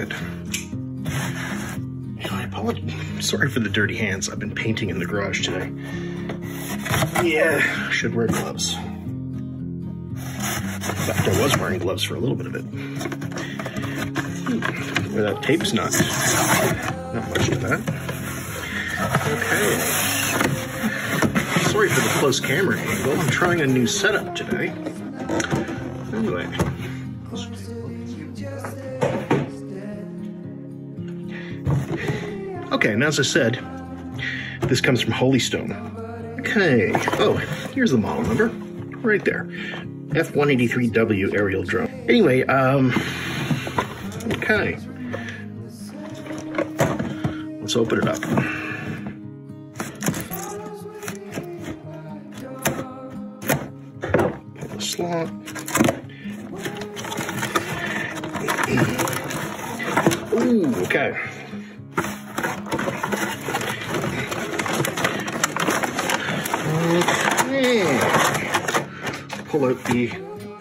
it. I apologize. Sorry for the dirty hands. I've been painting in the garage today. Yeah, should wear gloves. In fact, I was wearing gloves for a little bit of it. Hmm. Where that tape's not, not much of that. Okay. Sorry for the close camera angle. I'm trying a new setup today. Anyway. Okay, and as I said, this comes from Holy Stone. Okay, oh, here's the model number, right there. F-183W aerial drone. Anyway, um, okay. Let's open it up. Pull the slot.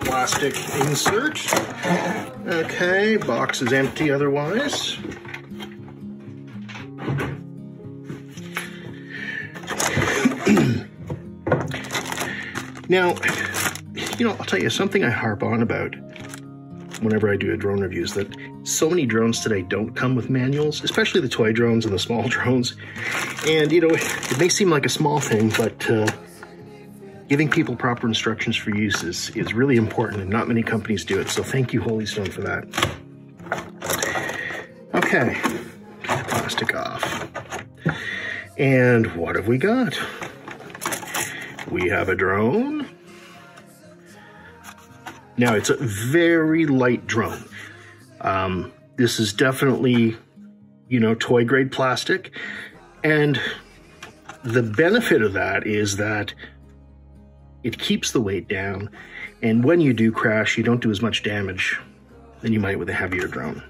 Plastic insert. Okay, box is empty otherwise. now, you know, I'll tell you something I harp on about whenever I do a drone review is that so many drones today don't come with manuals, especially the toy drones and the small drones. And, you know, it may seem like a small thing, but uh, giving people proper instructions for use is, is really important and not many companies do it. So thank you, Holy Stone, for that. Okay, get the plastic off. And what have we got? We have a drone. Now, it's a very light drone. Um, this is definitely, you know, toy grade plastic. And the benefit of that is that it keeps the weight down. And when you do crash, you don't do as much damage than you might with a heavier drone.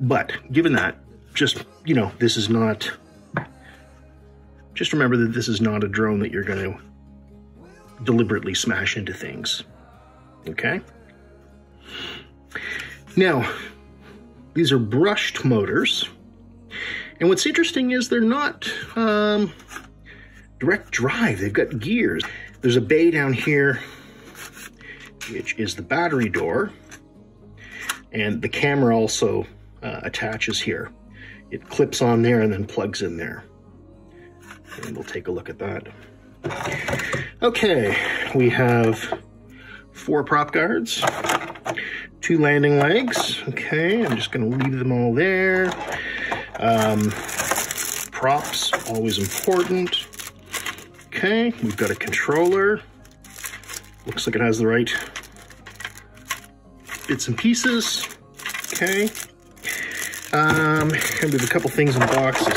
But given that, just, you know, this is not, just remember that this is not a drone that you're going to deliberately smash into things. Okay? Now, these are brushed motors. And what's interesting is they're not um, direct drive. They've got gears. There's a bay down here, which is the battery door. And the camera also uh, attaches here. It clips on there and then plugs in there. And we'll take a look at that. Okay, we have four prop guards, two landing legs. Okay, I'm just gonna leave them all there. Um, props, always important. Okay, we've got a controller. Looks like it has the right bits and pieces. Okay. Um, and we have a couple things in the boxes.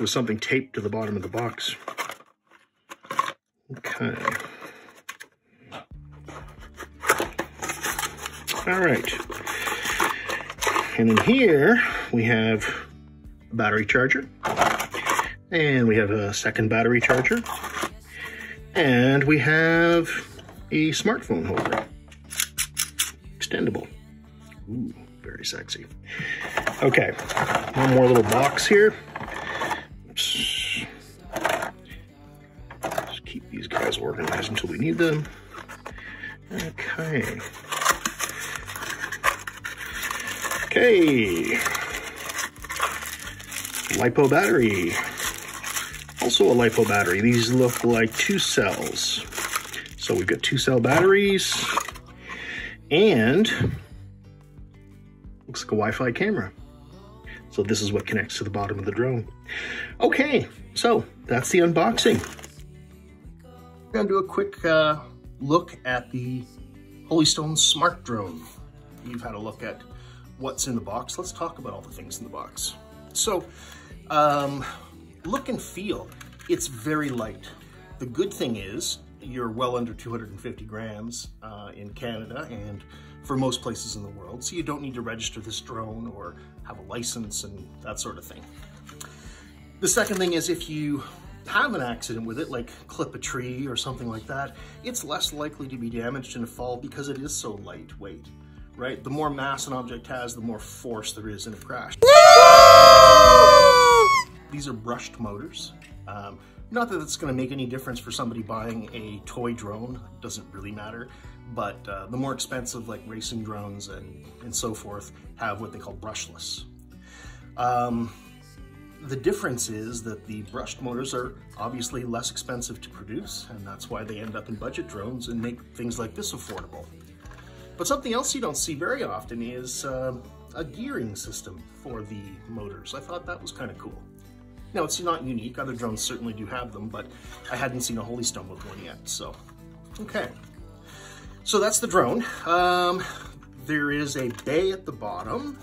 With something taped to the bottom of the box. Okay. All right. And in here, we have a battery charger. And we have a second battery charger. And we have a smartphone holder. Extendable. Ooh, very sexy. Okay, one more little box here. Just keep these guys organized until we need them. Okay. Okay. LiPo battery. Also a LiPo battery. These look like two cells. So we've got two cell batteries and looks like a Wi-Fi camera. So this is what connects to the bottom of the drone. Okay, so that's the unboxing. We're gonna do a quick uh, look at the Holy Stone Smart Drone. You've had a look at what's in the box. Let's talk about all the things in the box. So, um, look and feel, it's very light. The good thing is you're well under 250 grams uh, in Canada and for most places in the world, so you don't need to register this drone or have a license and that sort of thing. The second thing is if you have an accident with it, like clip a tree or something like that, it's less likely to be damaged in a fall because it is so lightweight, right? The more mass an object has, the more force there is in a crash. These are brushed motors. Um, not that it's gonna make any difference for somebody buying a toy drone, it doesn't really matter, but uh, the more expensive like racing drones and, and so forth have what they call brushless. Um, the difference is that the brushed motors are obviously less expensive to produce, and that's why they end up in budget drones and make things like this affordable. But something else you don't see very often is uh, a gearing system for the motors. I thought that was kind of cool. Now, it's not unique. Other drones certainly do have them, but I hadn't seen a Holy Stone with one yet, so. Okay. So that's the drone. Um, there is a bay at the bottom.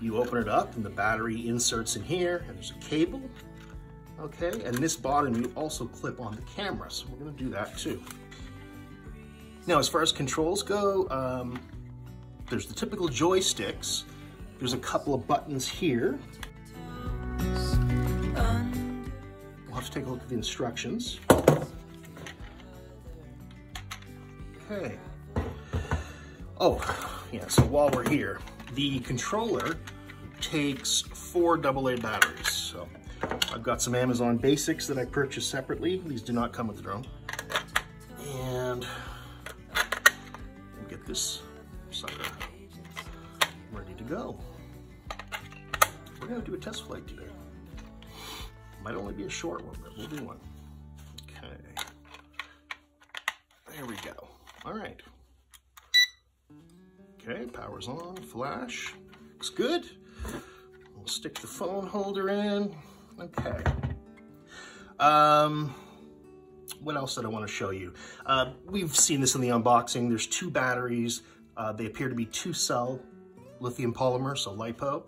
You open it up and the battery inserts in here, and there's a cable. Okay, and this bottom you also clip on the camera, so we're gonna do that too. Now, as far as controls go, um, there's the typical joysticks. There's a couple of buttons here We'll have to take a look at the instructions. Okay. Oh, yeah, so while we're here, the controller takes four AA batteries. So I've got some Amazon Basics that I purchased separately. These do not come with the drone. And get this sucker ready to go. We're gonna do a test flight today. Might only be a short one, but we'll do one. Okay. There we go. All right. Okay, power's on, flash. Looks good. We'll stick the phone holder in. Okay. Um, what else did I want to show you? Uh, we've seen this in the unboxing. There's two batteries. Uh, they appear to be two cell lithium polymer, so LiPo.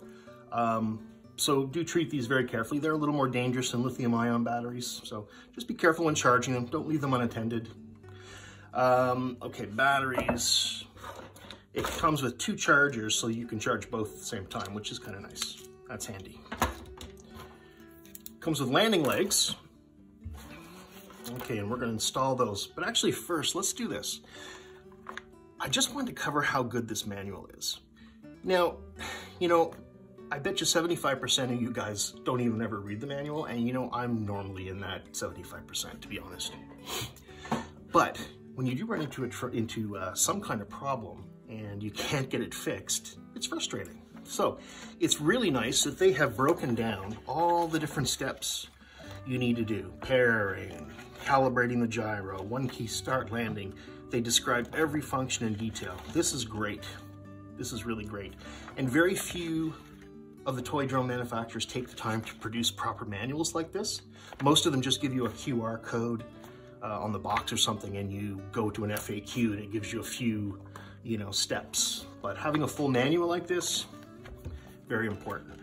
Um, so do treat these very carefully. They're a little more dangerous than lithium ion batteries. So just be careful when charging them. Don't leave them unattended. Um, okay, batteries. It comes with two chargers so you can charge both at the same time, which is kind of nice. That's handy. Comes with landing legs. Okay, and we're gonna install those. But actually first, let's do this. I just wanted to cover how good this manual is. Now, you know, I bet you 75% of you guys don't even ever read the manual, and you know, I'm normally in that 75%, to be honest. But when you do run into, a, into uh, some kind of problem and you can't get it fixed, it's frustrating. So it's really nice that they have broken down all the different steps you need to do. Pairing, calibrating the gyro, one key start landing. They describe every function in detail. This is great. This is really great. And very few of the toy drone manufacturers take the time to produce proper manuals like this. Most of them just give you a QR code uh, on the box or something and you go to an FAQ and it gives you a few, you know, steps. But having a full manual like this, very important.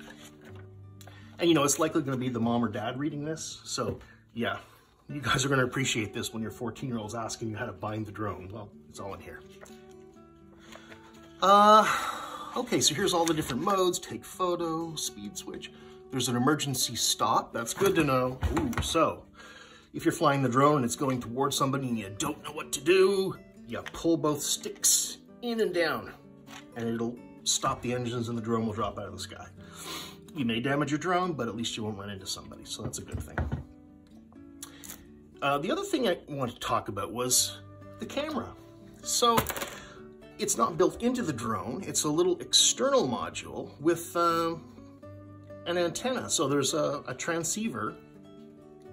And you know, it's likely gonna be the mom or dad reading this. So yeah, you guys are gonna appreciate this when your 14 year old's asking you how to bind the drone. Well, it's all in here. Uh, Okay, so here's all the different modes. Take photo, speed switch. There's an emergency stop. That's good to know. Ooh, so if you're flying the drone and it's going towards somebody and you don't know what to do, you pull both sticks in and down and it'll stop the engines and the drone will drop out of the sky. You may damage your drone, but at least you won't run into somebody, so that's a good thing. Uh, the other thing I wanted to talk about was the camera. So it's not built into the drone. It's a little external module with uh, an antenna. So there's a, a transceiver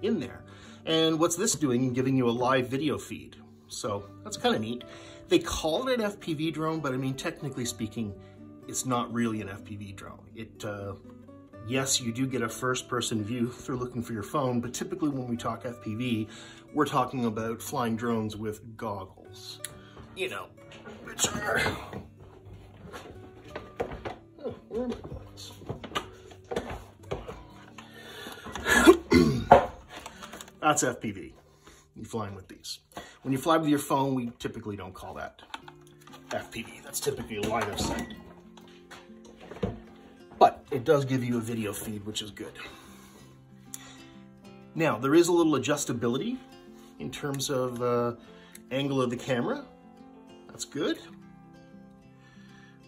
in there. And what's this doing? Giving you a live video feed. So that's kind of neat. They call it an FPV drone, but I mean, technically speaking, it's not really an FPV drone. It, uh, yes, you do get a first person view through looking for your phone, but typically when we talk FPV, we're talking about flying drones with goggles. You know, which are, oh, where are my buttons? That's FPV. You're flying with these. When you fly with your phone, we typically don't call that FPV. That's typically line of sight. It does give you a video feed, which is good. Now, there is a little adjustability in terms of uh, angle of the camera. That's good.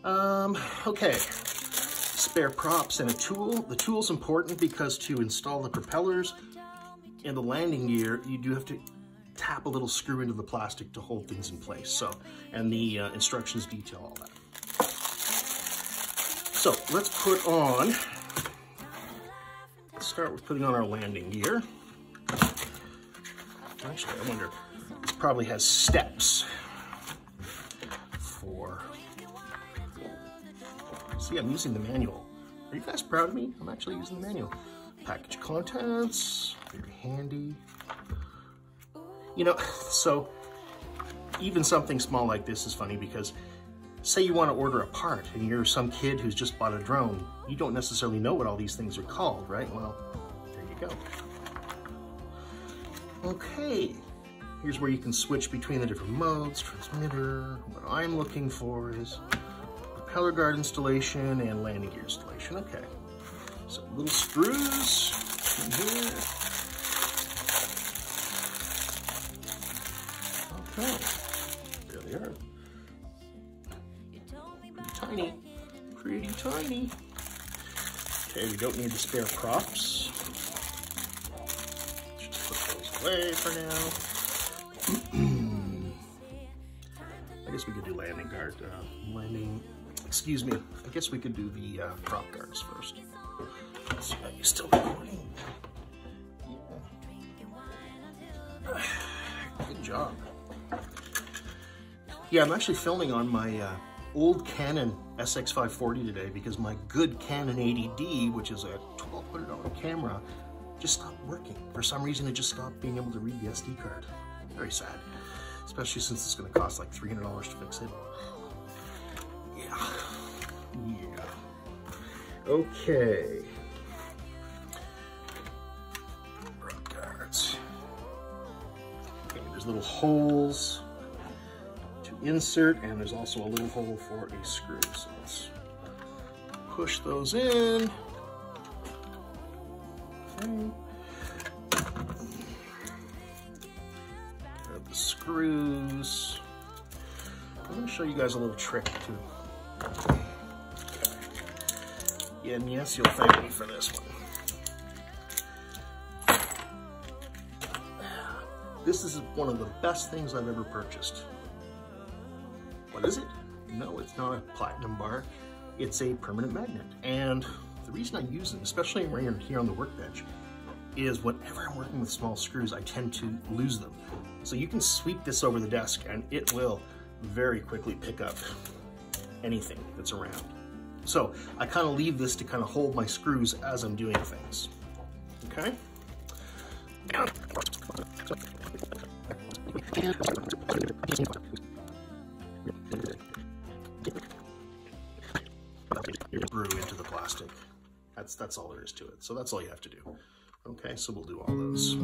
Um, okay, spare props and a tool. The tool's important because to install the propellers and the landing gear, you do have to tap a little screw into the plastic to hold things in place. So, and the uh, instructions detail all that. So let's put on, let's start with putting on our landing gear. Actually, I wonder, this probably has steps for, see, I'm using the manual. Are you guys proud of me? I'm actually using the manual. Package contents, very handy. You know, so even something small like this is funny because say you want to order a part and you're some kid who's just bought a drone, you don't necessarily know what all these things are called, right? Well, there you go. Okay, here's where you can switch between the different modes, transmitter. What I'm looking for is propeller guard installation and landing gear installation. Okay, so little screws in here. Okay, pretty tiny. Okay, we don't need the spare props. Just put those away for now. I guess we could do landing guard, uh, landing, excuse me, I guess we could do the uh, prop guards first. Let's see, you still recording? Good job. Yeah, I'm actually filming on my uh, old Canon SX540 today because my good Canon 80D, which is a $1,200 camera, just stopped working. For some reason, it just stopped being able to read the SD card. Very sad, especially since it's gonna cost like $300 to fix it. Yeah, yeah. Okay. Rock. Okay, there's little holes insert and there's also a little hole for a screw. So let's push those in. Okay. Grab the screws. I'm to show you guys a little trick too. Okay. And yes, you'll thank me for this one. This is one of the best things I've ever purchased. What is it? No, it's not a platinum bar. It's a permanent magnet. And the reason I use them, especially right here on the workbench, is whenever I'm working with small screws, I tend to lose them. So you can sweep this over the desk and it will very quickly pick up anything that's around. So I kind of leave this to kind of hold my screws as I'm doing things. Okay? That's that's all there is to it. So that's all you have to do. Okay, so we'll do all those.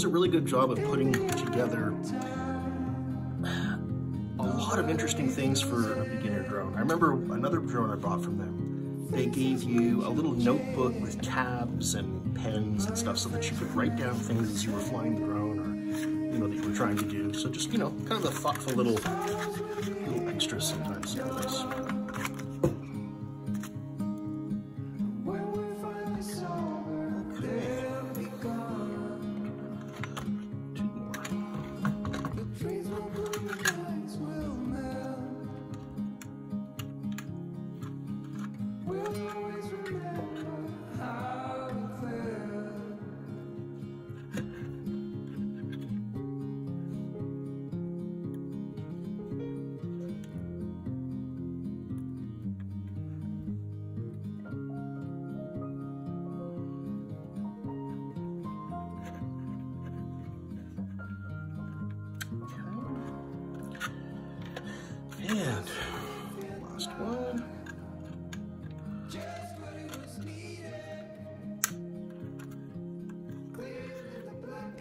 Does a really good job of putting together a lot of interesting things for a beginner drone. I remember another drone I bought from them. They gave you a little notebook with tabs and pens and stuff so that you could write down things as you were flying the drone or you know that you were trying to do. So just, you know, kind of a thoughtful little little extra sometimes. Nice.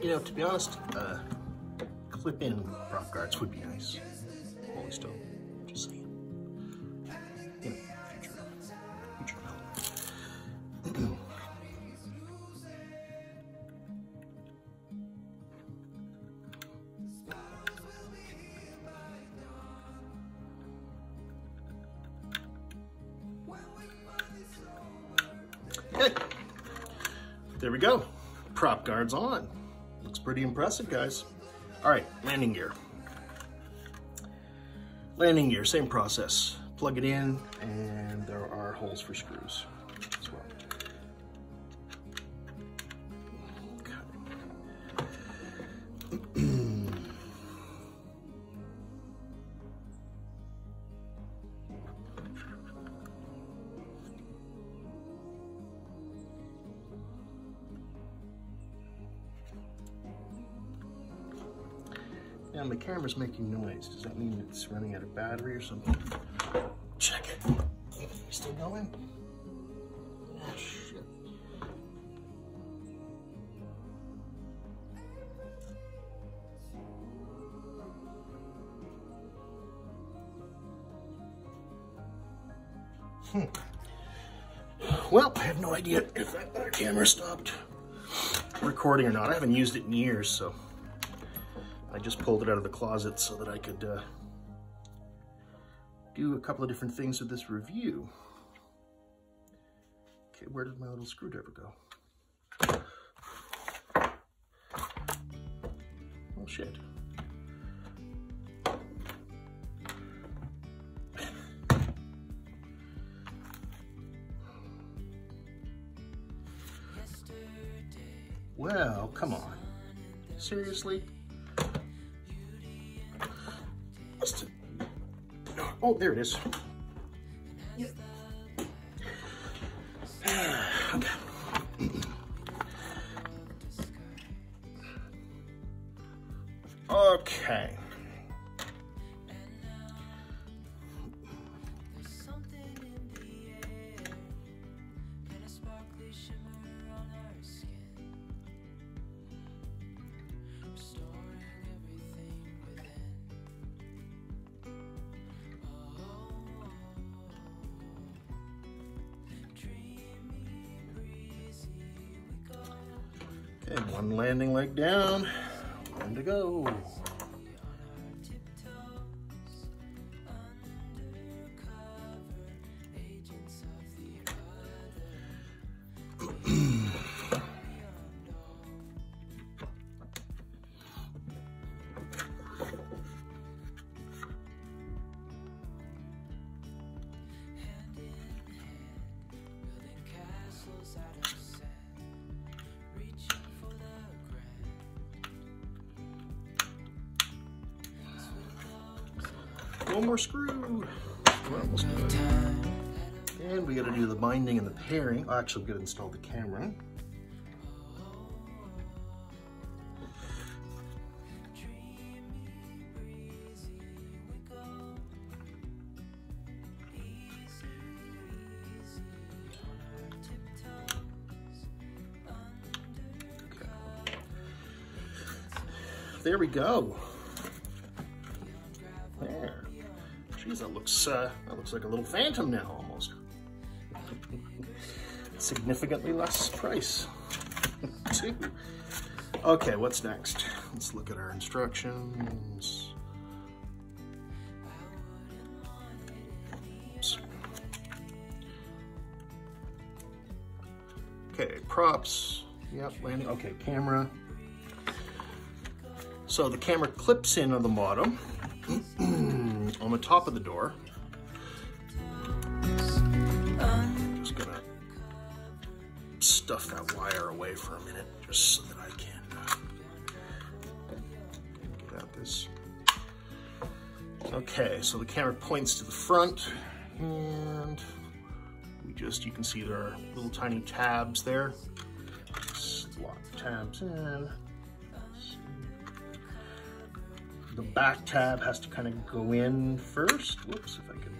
You know, to be honest, uh, clip-in prop guards would be nice. Holy stone. Just saying. You know, future, future Okay, there we go. Prop guards on. Pretty impressive, guys. All right, landing gear. Landing gear, same process. Plug it in, and there are holes for screws Yeah, the camera's making noise. Does that mean it's running out of battery or something? Check. Still going? Ah, shit. Hmm. Well, I have no idea if that camera stopped recording or not. I haven't used it in years, so I just pulled it out of the closet so that I could uh, do a couple of different things with this review. Okay, where did my little screwdriver go? Oh shit. Well, come on. Seriously? Oh, there it is. Landing leg down. One to go. One more screw. We're almost done. And we gotta do the binding and the pairing. Actually, we gotta install the camera. There we go. Looks like a little phantom now almost. Significantly less price too. Okay, what's next? Let's look at our instructions. Okay, props. Yep, landing. Okay, camera. So the camera clips in on the bottom on the top of the door. Stuff that wire away for a minute just so that I can uh, get at this. Okay, so the camera points to the front and we just, you can see there are little tiny tabs there. Lock tabs in. the back tab has to kind of go in first. Whoops, if I can.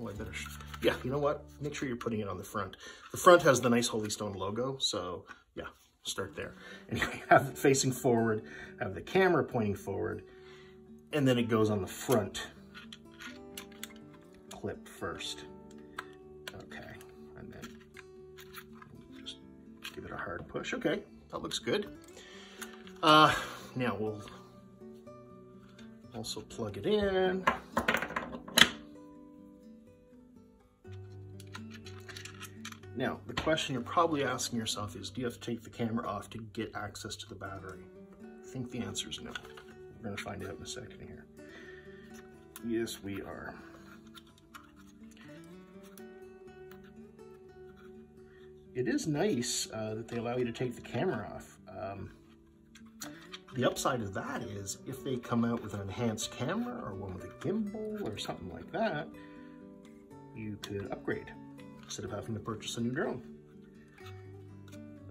Oh, I better, yeah, you know what? Make sure you're putting it on the front. The front has the nice Holy Stone logo, so yeah, start there. And you have it facing forward, have the camera pointing forward, and then it goes on the front clip first. Okay, and then just give it a hard push. Okay, that looks good. Uh, now we'll also plug it in. Now, the question you're probably asking yourself is, do you have to take the camera off to get access to the battery? I think the answer is no. We're gonna find out in a second here. Yes, we are. It is nice uh, that they allow you to take the camera off. Um, the upside of that is if they come out with an enhanced camera or one with a gimbal or something like that, you could upgrade instead of having to purchase a new drone.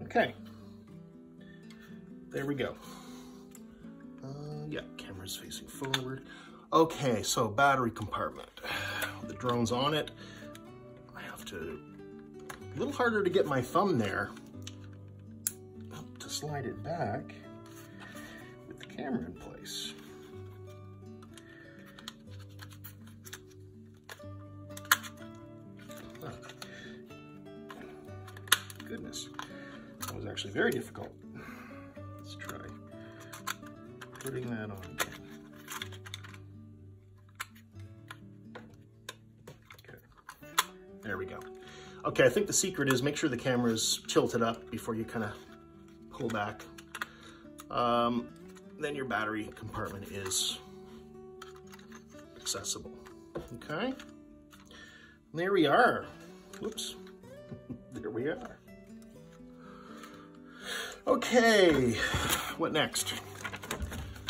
Okay, there we go. Uh, yeah, camera's facing forward. Okay, so battery compartment. The drone's on it. I have to, a little harder to get my thumb there to slide it back with the camera in place. Goodness. That was actually very difficult. Let's try putting that on again. Okay, there we go. Okay, I think the secret is make sure the camera is tilted up before you kind of pull back. Um, then your battery compartment is accessible. Okay, there we are. Whoops, there we are. Okay, what next?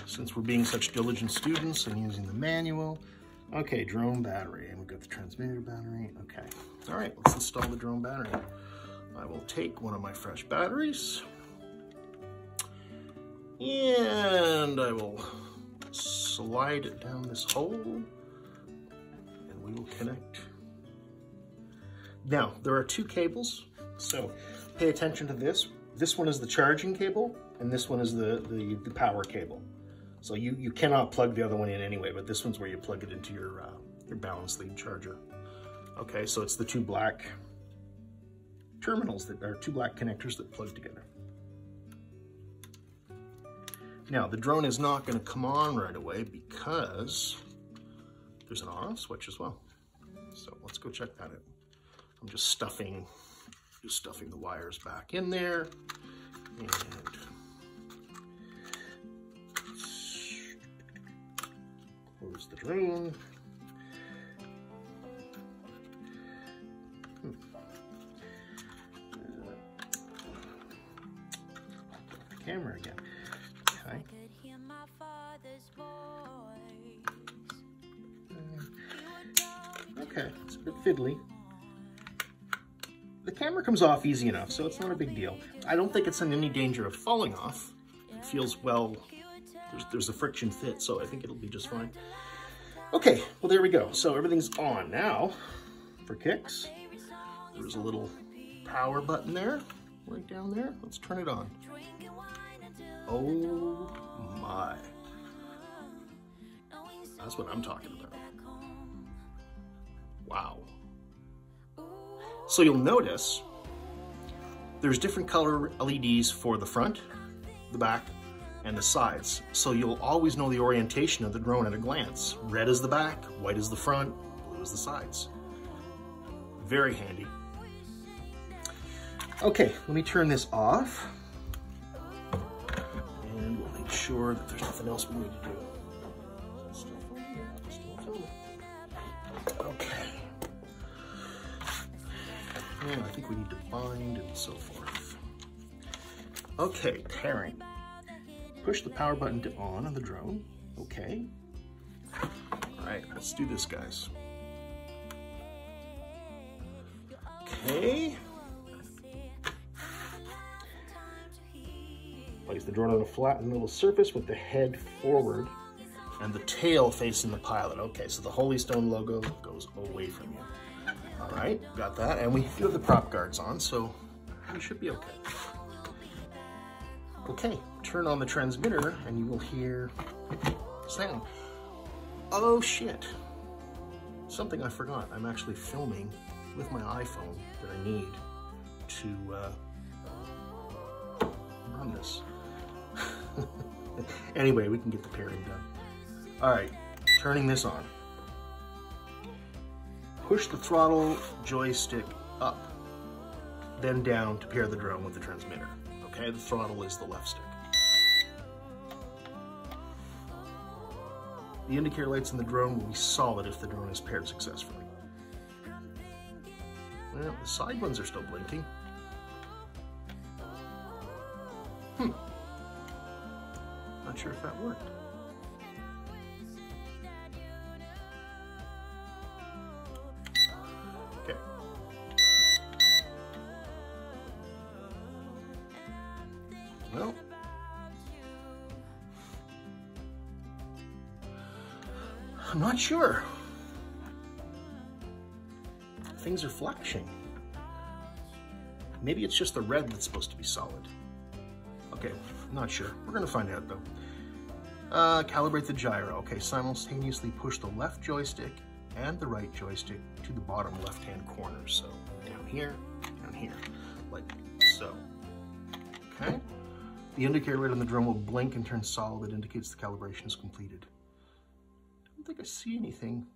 Since we're being such diligent students and using the manual. Okay, drone battery, and we've got the transmitter battery. Okay, all right, let's install the drone battery. I will take one of my fresh batteries, and I will slide it down this hole, and we will connect. Now, there are two cables, so pay attention to this. This one is the charging cable, and this one is the, the, the, power cable. So you, you cannot plug the other one in anyway, but this one's where you plug it into your, uh, your balance lead charger. Okay, so it's the two black terminals that are two black connectors that plug together. Now, the drone is not gonna come on right away because there's an on-off switch as well. So let's go check that out. I'm just stuffing just stuffing the wires back in there. And close the drone. Hmm. camera again. Okay. Uh, okay, it's a bit fiddly camera comes off easy enough, so it's not a big deal. I don't think it's in any danger of falling off. It feels well, there's, there's a friction fit, so I think it'll be just fine. Okay, well there we go. So everything's on now for kicks. There's a little power button there, right down there. Let's turn it on. Oh my. That's what I'm talking about. Wow. So you'll notice there's different color LEDs for the front, the back, and the sides. So you'll always know the orientation of the drone at a glance. Red is the back, white is the front, blue is the sides. Very handy. Okay, let me turn this off. And we'll make sure that there's nothing else we need to do. And I think we need to bind and so forth. Okay, pairing. Push the power button to on on the drone. Okay. All right, let's do this, guys. Okay. Place the drone on a flat and level surface with the head forward and the tail facing the pilot. Okay, so the Holy Stone logo goes away from you. All right, got that. And we do have the prop guards on, so we should be okay. Okay, turn on the transmitter and you will hear sound. Oh shit. Something I forgot. I'm actually filming with my iPhone that I need to uh, run this. anyway, we can get the pairing done. All right, turning this on. Push the throttle joystick up, then down to pair the drone with the transmitter. Okay, the throttle is the left stick. The indicator lights in the drone will be solid if the drone is paired successfully. Well, the side ones are still blinking. Hmm. Not sure if that worked. I'm not sure. Things are flashing. Maybe it's just the red that's supposed to be solid. Okay, not sure. We're gonna find out though. Uh, calibrate the gyro. Okay, simultaneously push the left joystick and the right joystick to the bottom left-hand corner. So down here, down here, like so. Okay. The indicator light on the drum will blink and turn solid. It indicates the calibration is completed. I don't see anything.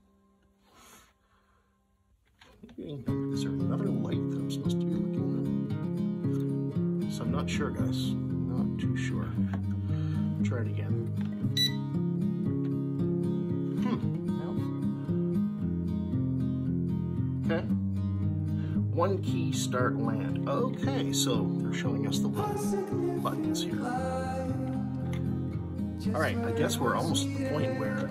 Is there another light that I'm supposed to be looking at? So I'm not sure, guys. Not too sure. Try it again. Hmm. Okay. One key, start land. Okay, so they're showing us the little buttons here. All right, I guess we're almost at the point where